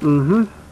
Mm-hmm.